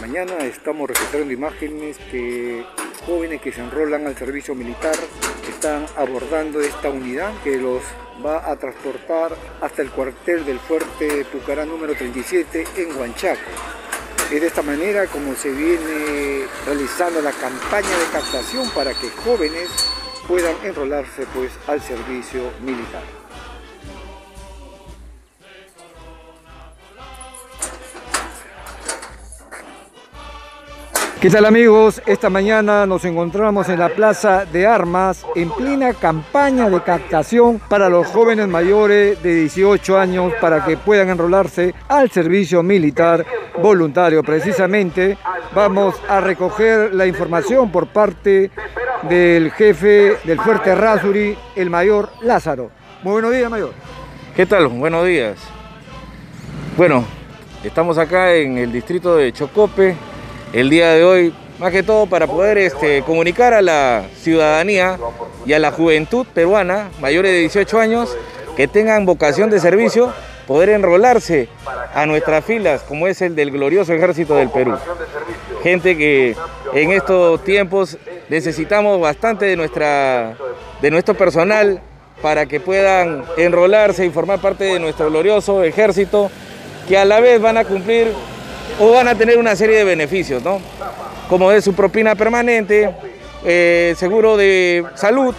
mañana estamos registrando imágenes que jóvenes que se enrolan al servicio militar están abordando esta unidad que los va a transportar hasta el cuartel del fuerte Pucará número 37 en Huanchaco. Es de esta manera como se viene realizando la campaña de captación para que jóvenes puedan enrolarse pues al servicio militar. ¿Qué tal amigos? Esta mañana nos encontramos en la Plaza de Armas en plena campaña de captación para los jóvenes mayores de 18 años para que puedan enrolarse al servicio militar voluntario. Precisamente vamos a recoger la información por parte del jefe del Fuerte Rasuri, el mayor Lázaro. Muy buenos días, mayor. ¿Qué tal? Buenos días. Bueno, estamos acá en el distrito de Chocope, el día de hoy, más que todo para poder este, comunicar a la ciudadanía y a la juventud peruana, mayores de 18 años, que tengan vocación de servicio, poder enrolarse a nuestras filas, como es el del glorioso ejército del Perú. Gente que en estos tiempos necesitamos bastante de, nuestra, de nuestro personal para que puedan enrolarse y formar parte de nuestro glorioso ejército, que a la vez van a cumplir o van a tener una serie de beneficios, ¿no? Como es su propina permanente, eh, seguro de salud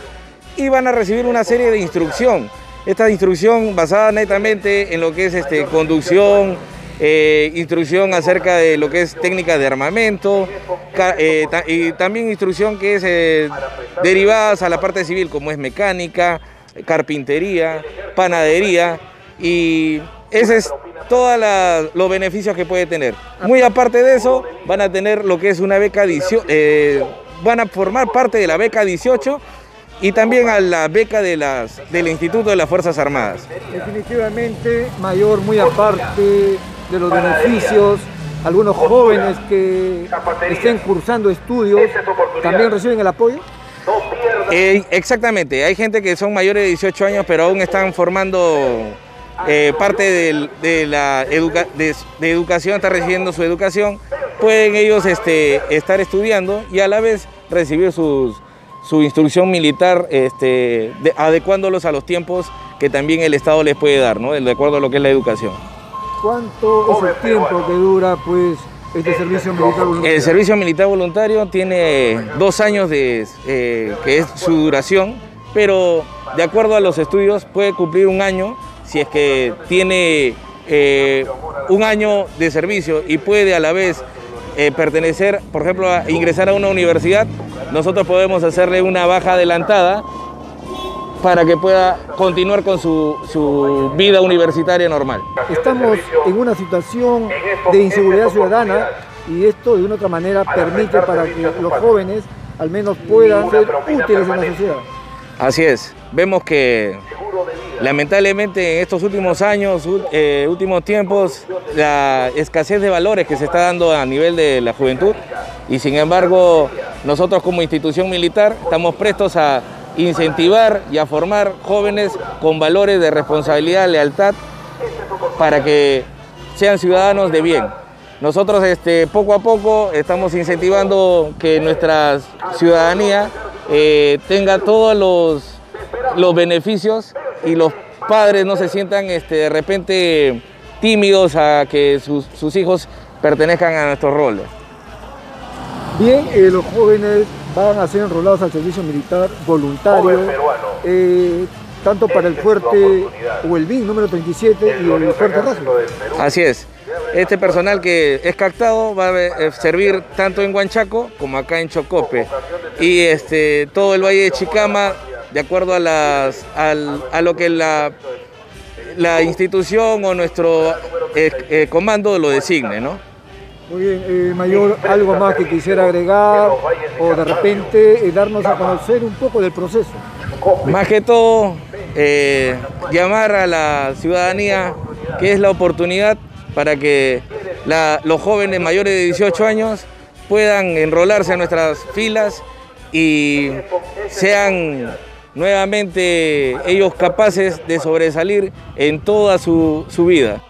y van a recibir una serie de instrucción. Esta instrucción basada netamente en lo que es este, conducción, eh, instrucción acerca de lo que es técnica de armamento eh, y también instrucción que es derivadas a la parte civil como es mecánica, carpintería, panadería y ese es todos los beneficios que puede tener. Muy aparte de eso, van a tener lo que es una beca 18, eh, van a formar parte de la beca 18 y también a la beca de las, del Instituto de las Fuerzas Armadas. Definitivamente, mayor, muy aparte de los beneficios, algunos jóvenes que estén cursando estudios también reciben el apoyo. Eh, exactamente, hay gente que son mayores de 18 años pero aún están formando eh, parte de, la de, educación, está recibiendo su educación, pueden ellos este, estar estudiando y a la vez recibir su instrucción militar este, adecuándolos a los tiempos que también el Estado les puede dar, ¿no? de acuerdo a lo que es la educación. ¿Cuánto es el tiempo que dura pues, este servicio militar voluntario? El servicio militar voluntario tiene dos años de, eh, que es su duración, pero de acuerdo a los estudios puede cumplir un año si es que tiene eh, un año de servicio y puede a la vez eh, pertenecer, por ejemplo, a ingresar a una universidad, nosotros podemos hacerle una baja adelantada para que pueda continuar con su, su, vida universitaria normal. Estamos en una situación de inseguridad ciudadana y esto de una otra manera permite para que los jóvenes al menos puedan ser útiles en la sociedad. Así es, vemos que Lamentablemente en estos últimos años, eh, últimos tiempos, la escasez de valores que se está dando a nivel de la juventud y sin embargo nosotros como institución militar estamos prestos a incentivar y a formar jóvenes con valores de responsabilidad, lealtad, para que sean ciudadanos de bien. Nosotros este, poco a poco estamos incentivando que nuestra ciudadanía eh, tenga todos los, los beneficios y los padres no se sientan este, de repente tímidos a que sus, hijos pertenezcan a nuestros roles. Bien, eh, los jóvenes van a ser enrolados al servicio militar voluntario, eh, tanto para el fuerte o el BIN número 37 y el fuerte Razo. Así es. Este personal que es captado va a eh, servir tanto en Huanchaco como acá en Chocope. Y este, todo el Valle de Chicama de acuerdo a, las, a lo que la, la institución o nuestro eh, eh, comando lo designe, ¿no? Muy bien, eh, Mayor, ¿algo más que quisiera agregar o de repente darnos a conocer un poco del proceso? Más que todo, llamar a la ciudadanía que es la oportunidad para que los jóvenes mayores de 18 años puedan enrolarse a nuestras filas y sean nuevamente ellos capaces de sobresalir en toda su, su vida.